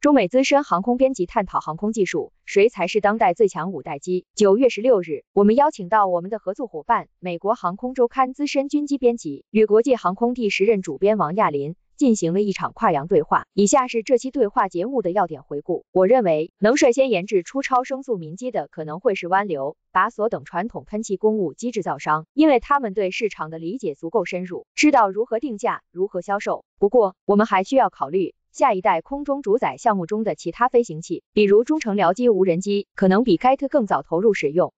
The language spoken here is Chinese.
中美资深航空编辑探讨航空技术，谁才是当代最强五代机？九月十六日，我们邀请到我们的合作伙伴，美国航空周刊资深军机编辑与国际航空第十任主编王亚林。进行了一场跨洋对话，以下是这期对话节目的要点回顾。我认为，能率先研制出超声速民机的，可能会是湾流、把索等传统喷气公务机制造商，因为他们对市场的理解足够深入，知道如何定价、如何销售。不过，我们还需要考虑下一代空中主宰项目中的其他飞行器，比如中程僚机无人机，可能比该特更早投入使用。